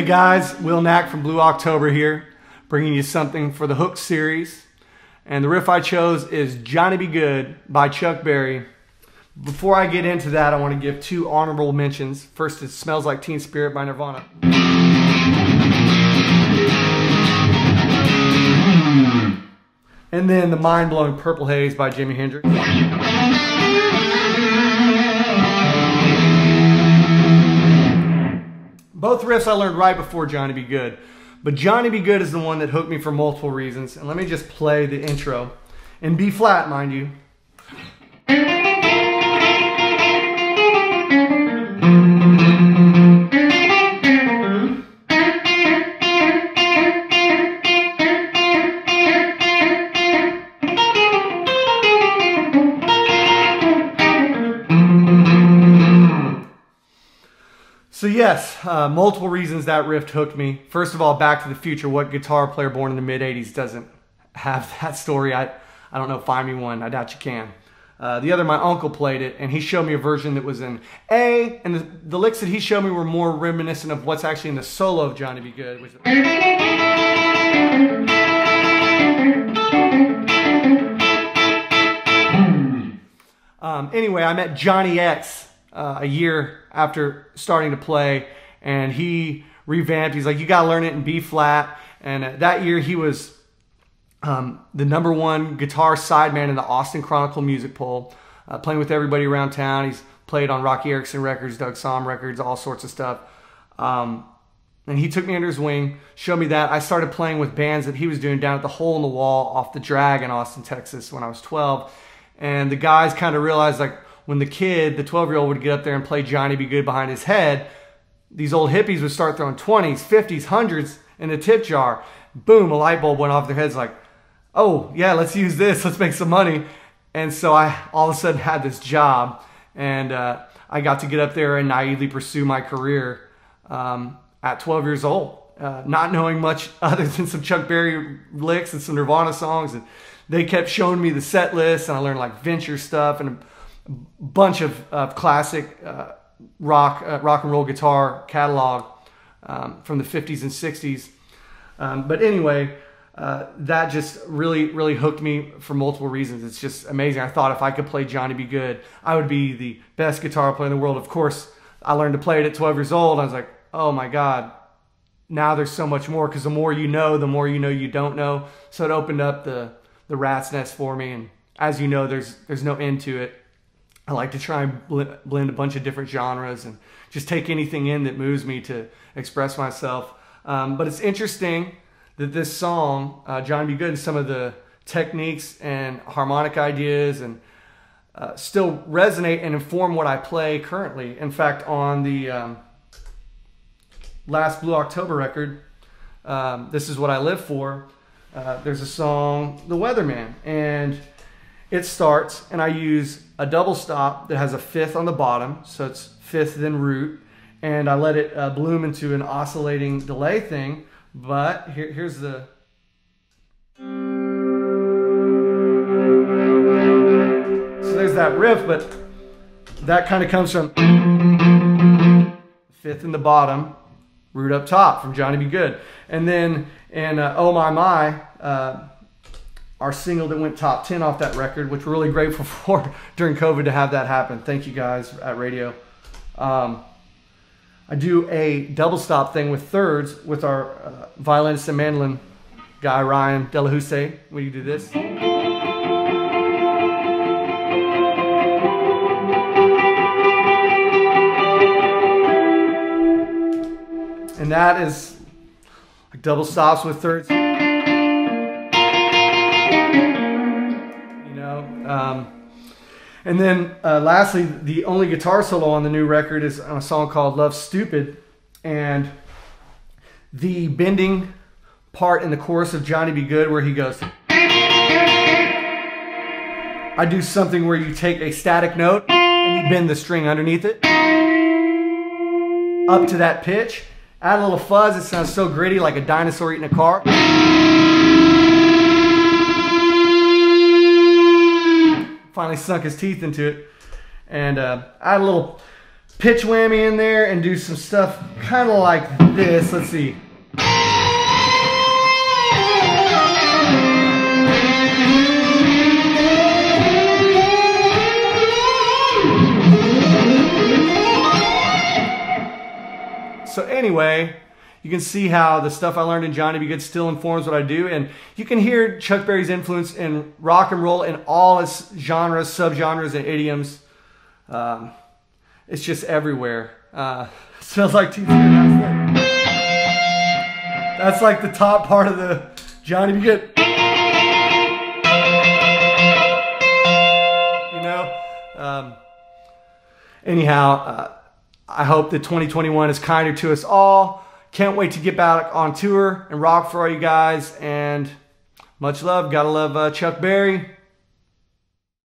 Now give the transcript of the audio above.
Hey guys, Will Knaak from Blue October here, bringing you something for the Hook series. And the riff I chose is Johnny B. Goode by Chuck Berry. Before I get into that, I want to give two honorable mentions. First, it Smells Like Teen Spirit by Nirvana. And then the mind-blowing Purple Haze by Jimi Hendrix. Both riffs I learned right before Johnny B. Goode, But Johnny B. Goode is the one that hooked me for multiple reasons. And let me just play the intro. In B flat, mind you. So yes, uh, multiple reasons that riff hooked me. First of all, Back to the Future. What guitar player born in the mid '80s doesn't have that story? I I don't know. Find me one. I doubt you can. Uh, the other, my uncle played it, and he showed me a version that was in A, and the, the licks that he showed me were more reminiscent of what's actually in the solo of Johnny B. Goode. Which, um, anyway, I met Johnny X uh, a year after starting to play, and he revamped. He's like, you got to learn it in B flat. And uh, that year, he was um, the number one guitar sideman in the Austin Chronicle music poll, uh, playing with everybody around town. He's played on Roky Erickson records, Doug Sahm records, all sorts of stuff. Um, and he took me under his wing, showed me that. I started playing with bands that he was doing down at the Hole in the Wall off the Drag in Austin, Texas when I was 12. And the guys kind of realized like, when the kid, the 12 year old, would get up there and play Johnny B. Goode behind his head, these old hippies would start throwing 20s, 50s, 100s in the tip jar. Boom, a light bulb went off their heads like, oh, yeah, let's use this, let's make some money. And so I all of a sudden had this job, and uh, I got to get up there and naively pursue my career um, at 12 years old, uh, not knowing much other than some Chuck Berry licks and some Nirvana songs. And they kept showing me the set list, and I learned like venture stuff and bunch of, classic uh, rock uh, rock and roll guitar catalog um, from the 50s and 60s. Um, but anyway, uh, that just really really hooked me for multiple reasons. It's just amazing. I thought if I could play Johnny B. Goode, I would be the best guitar player in the world. Of course, I learned to play it at 12 years old. I was like, oh my god. Now there's so much more because the more you know, the more you know you don't know. So it opened up the the rat's nest for me, and as you know, there's there's no end to it. I like to try and blend a bunch of different genres and just take anything in that moves me to express myself. Um, but it's interesting that this song, uh, John B. Goode, and some of the techniques and harmonic ideas and uh, still resonate and inform what I play currently. In fact, on the um, last Blue October record, um, This Is What I Live For, uh, there's a song, The Weatherman, and it starts and I use a double stop that has a fifth on the bottom, so it's fifth then root, and I let it uh, bloom into an oscillating delay thing, but here, here's the... So there's that riff, but that kind of comes from fifth in the bottom, root up top from Johnny B. Goode. And then in uh, Oh My My, uh, our single that went top 10 off that record, which we're really grateful for during COVID to have that happen. Thank you guys at radio. Um, I do a double stop thing with thirds with our uh, violinist and mandolin guy, Ryan Delahoussaye. When you do this. And that is like double stops with thirds. Um, and then uh, lastly, the only guitar solo on the new record is on a song called Love Stupid. And the bending part in the chorus of Johnny B. Goode where he goes, I do something where you take a static note and you bend the string underneath it up to that pitch. Add a little fuzz, it sounds so gritty like a dinosaur eating a car. Finally sunk his teeth into it. And uh, a little pitch whammy in there and do some stuff kind of like this. Let's see. So anyway, you can see how the stuff I learned in Johnny B. Goode still informs what I do. And you can hear Chuck Berry's influence in rock and roll in all its genres, subgenres, and idioms. Um, it's just everywhere. Uh, smells like teeth. That's like the top part of the Johnny B. Goode. You know? Um, anyhow, uh, I hope that 2021 is kinder to us all. Can't wait to get back on tour and rock for all you guys. And much love. Gotta love uh, Chuck Berry.